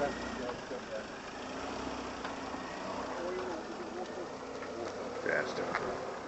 That's different.